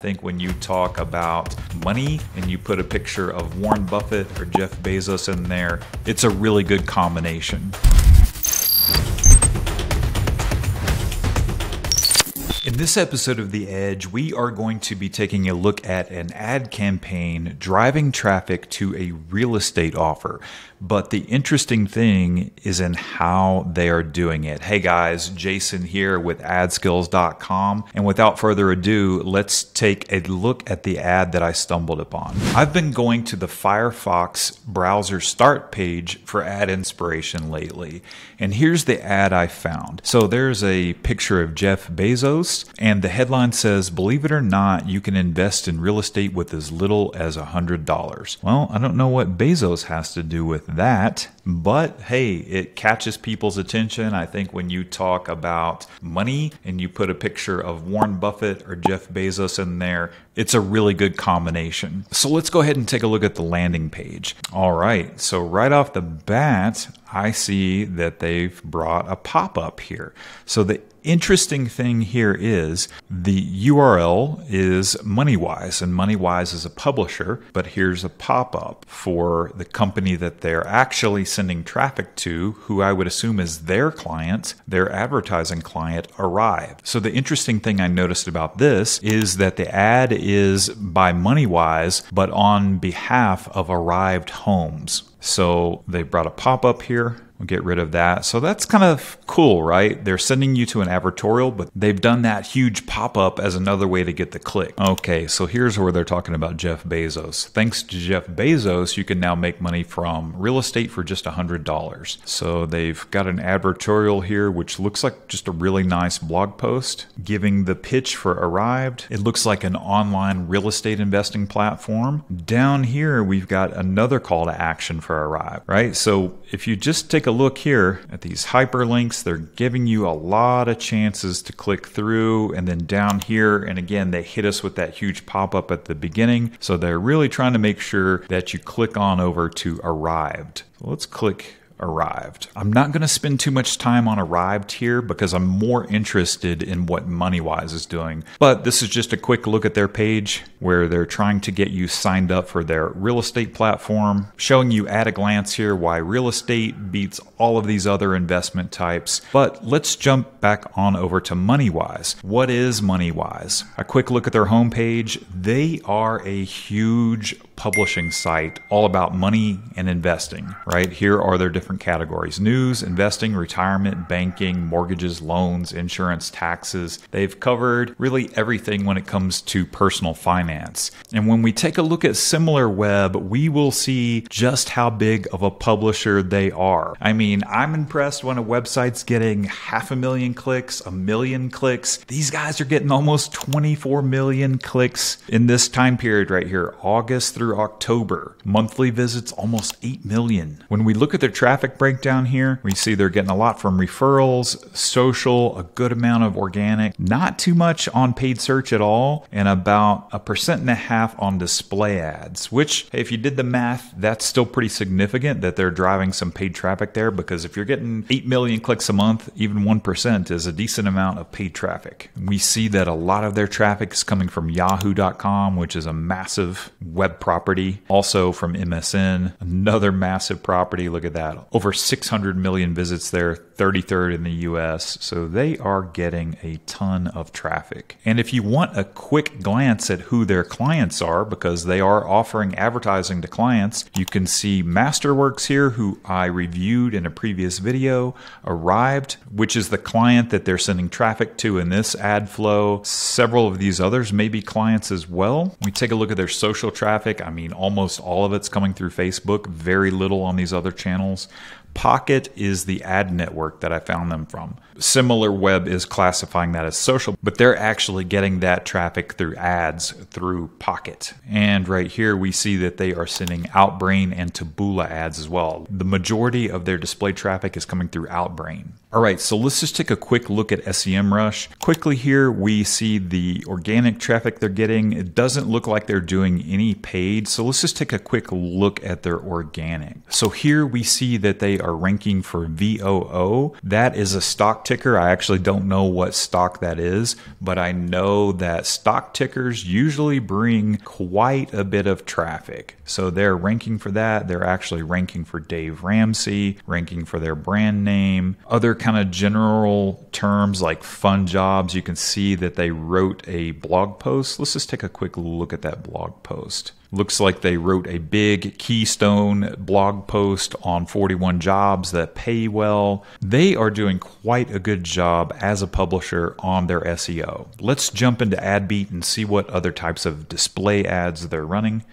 think when you talk about money and you put a picture of Warren Buffett or Jeff Bezos in there, it's a really good combination. In this episode of The Edge, we are going to be taking a look at an ad campaign driving traffic to a real estate offer. But the interesting thing is in how they are doing it. Hey guys, Jason here with adskills.com. And without further ado, let's take a look at the ad that I stumbled upon. I've been going to the Firefox browser start page for ad inspiration lately. And here's the ad I found. So there's a picture of Jeff Bezos, and the headline says, Believe it or not, you can invest in real estate with as little as $100. Well, I don't know what Bezos has to do with that. But hey, it catches people's attention. I think when you talk about money and you put a picture of Warren Buffett or Jeff Bezos in there, it's a really good combination. So let's go ahead and take a look at the landing page. All right, so right off the bat, I see that they've brought a pop up here. So the interesting thing here is the URL is MoneyWise, and MoneyWise is a publisher, but here's a pop up for the company that they're actually sending traffic to, who I would assume is their client, their advertising client, Arrive. So the interesting thing I noticed about this is that the ad is by MoneyWise, but on behalf of Arrived Homes. So they brought a pop up here We'll get rid of that. So that's kind of cool, right? They're sending you to an advertorial, but they've done that huge pop up as another way to get the click. Okay, so here's where they're talking about Jeff Bezos. Thanks to Jeff Bezos, you can now make money from real estate for just $100. So they've got an advertorial here, which looks like just a really nice blog post giving the pitch for Arrived. It looks like an online real estate investing platform. Down here, we've got another call to action for Arrived, right? So if you just take a look here at these hyperlinks, they're giving you a lot of chances to click through and then down here. And again, they hit us with that huge pop up at the beginning. So they're really trying to make sure that you click on over to arrived. let's click arrived. I'm not going to spend too much time on arrived here because I'm more interested in what MoneyWise is doing. But this is just a quick look at their page where they're trying to get you signed up for their real estate platform, showing you at a glance here why real estate beats all of these other investment types. But let's jump back on over to MoneyWise. What is MoneyWise? A quick look at their homepage. They are a huge publishing site all about money and investing, right? Here are their different categories news, investing, retirement, banking, mortgages, loans, insurance, taxes. They've covered really everything when it comes to personal finance. And when we take a look at SimilarWeb, we will see just how big of a publisher they are. I mean, I'm impressed when a website's getting half a million clicks, a million clicks. These guys are getting almost 24 million clicks in this time period right here, August through through October. Monthly visits almost 8 million. When we look at their traffic breakdown here, we see they're getting a lot from referrals, social, a good amount of organic, not too much on paid search at all, and about a percent and a half on display ads, which, if you did the math, that's still pretty significant that they're driving some paid traffic there because if you're getting 8 million clicks a month, even 1% is a decent amount of paid traffic. We see that a lot of their traffic is coming from yahoo.com, which is a massive web property property, also from MSN, another massive property. Look at that. Over 600 million visits there, 33rd in the US. So they are getting a ton of traffic. And if you want a quick glance at who their clients are, because they are offering advertising to clients, you can see Masterworks here, who I reviewed in a previous video, Arrived, which is the client that they're sending traffic to in this ad flow. Several of these others may be clients as well. We take a look at their social traffic. I mean, almost all of it's coming through Facebook, very little on these other channels. Pocket is the ad network that I found them from. SimilarWeb is classifying that as social, but they're actually getting that traffic through ads through Pocket. And right here we see that they are sending Outbrain and Taboola ads as well. The majority of their display traffic is coming through Outbrain. All right, so let's just take a quick look at SEMrush. Quickly here, we see the organic traffic they're getting. It doesn't look like they're doing any paid, so let's just take a quick look at their organic. So here we see that they are ranking for VOO. That is a stock ticker. I actually don't know what stock that is, but I know that stock tickers usually bring quite a bit of traffic. So they're ranking for that. They're actually ranking for Dave Ramsey, ranking for their brand name, other kind of general terms like fun jobs. You can see that they wrote a blog post. Let's just take a quick look at that blog post. Looks like they wrote a big keystone blog post on 41 jobs that pay well. They are doing quite a good job as a publisher on their SEO. Let's jump into AdBeat and see what other types of display ads they're running.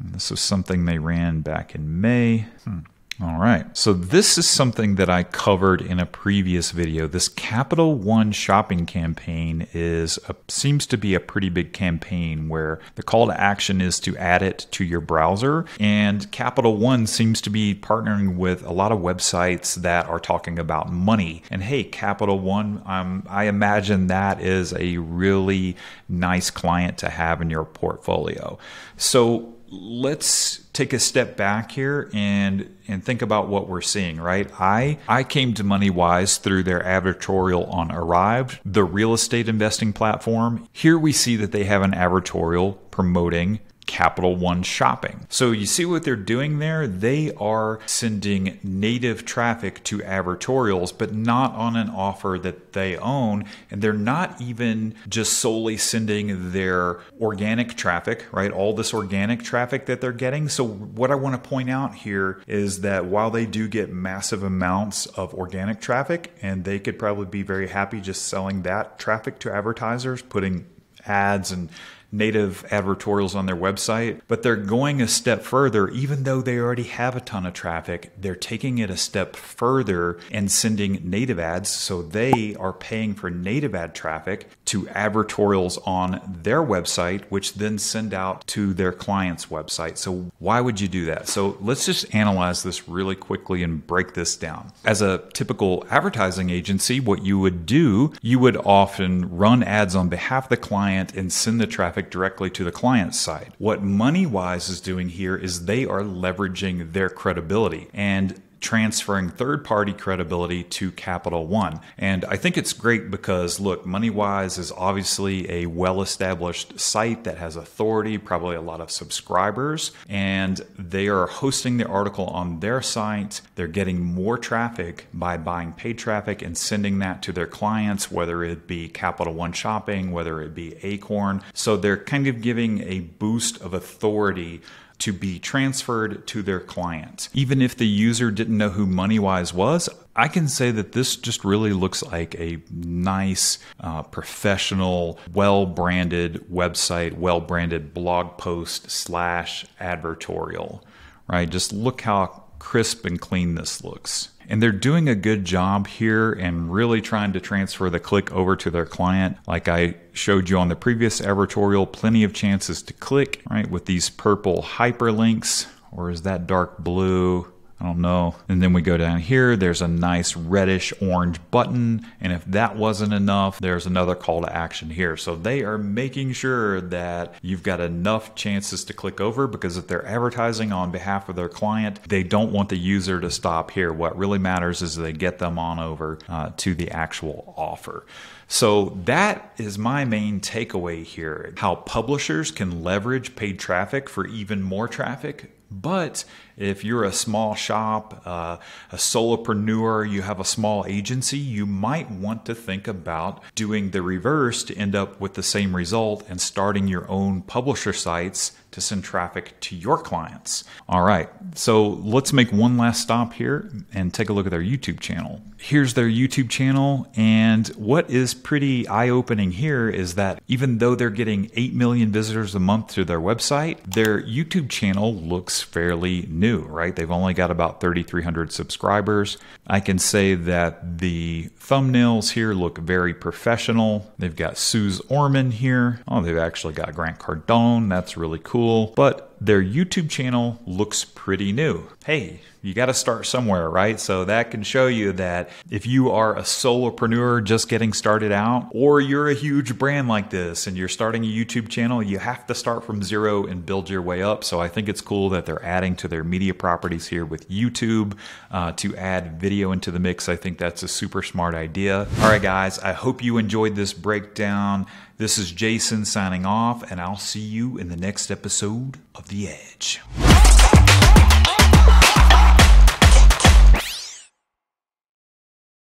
This is something they ran back in May. Hmm. All right. So this is something that I covered in a previous video. This Capital One shopping campaign is a, seems to be a pretty big campaign where the call to action is to add it to your browser and Capital One seems to be partnering with a lot of websites that are talking about money. And hey, Capital One, um, I imagine that is a really nice client to have in your portfolio. So let's take a step back here and and think about what we're seeing right? I i came to moneywise through their advertorial on arrived the real estate investing platform. Here we see that they have an advertorial promoting Capital One shopping. So you see what they're doing there? They are sending native traffic to advertorials, but not on an offer that they own. And they're not even just solely sending their organic traffic, right? All this organic traffic that they're getting. So what I want to point out here is that while they do get massive amounts of organic traffic, and they could probably be very happy just selling that traffic to advertisers, putting ads and native advertorials on their website, but they're going a step further. Even though they already have a ton of traffic, they're taking it a step further and sending native ads. So they are paying for native ad traffic to advertorials on their website, which then send out to their client's website. So why would you do that? So let's just analyze this really quickly and break this down. As a typical advertising agency, what you would do, you would often run ads on behalf of the client and send the traffic traffic directly to the client side. What MoneyWise is doing here is they are leveraging their credibility and transferring third party credibility to Capital One. And I think it's great because, look, MoneyWise is obviously a well established site that has authority, probably a lot of subscribers, and they are hosting the article on their site. They're getting more traffic by buying paid traffic and sending that to their clients, whether it be Capital One Shopping, whether it be Acorn. So they're kind of giving a boost of authority to be transferred to their client. Even if the user didn't know who MoneyWise was, I can say that this just really looks like a nice, uh, professional, well branded website, well branded blog post slash advertorial, right? Just look how crisp and clean this looks. And they're doing a good job here and really trying to transfer the click over to their client. Like I showed you on the previous advertorial, plenty of chances to click, right, with these purple hyperlinks, or is that dark blue? I don't know. And then we go down here, there's a nice reddish orange button. And if that wasn't enough, there's another call to action here. So they are making sure that you've got enough chances to click over because if they're advertising on behalf of their client, they don't want the user to stop here. What really matters is they get them on over uh, to the actual offer. So that is my main takeaway here how publishers can leverage paid traffic for even more traffic but if you're a small shop, uh, a solopreneur, you have a small agency, you might want to think about doing the reverse to end up with the same result and starting your own publisher sites to send traffic to your clients. All right, so let's make one last stop here and take a look at their YouTube channel. Here's their YouTube channel, and what is pretty eye opening here is that even though they're getting 8 million visitors a month to their website, their YouTube channel looks fairly new, right? They've only got about 3,300 subscribers. I can say that the thumbnails here look very professional. They've got Suze Orman here. Oh, they've actually got Grant Cardone. That's really cool. But their YouTube channel looks pretty new. Hey, you got to start somewhere, right? So that can show you that if you are a solopreneur just getting started out, or you're a huge brand like this and you're starting a YouTube channel, you have to start from zero and build your way up. So I think it's cool that they're adding to their media properties here with YouTube uh, to add video into the mix. I think that's a super smart idea. All right, guys, I hope you enjoyed this breakdown. This is Jason signing off, and I'll see you in the next episode of The Edge.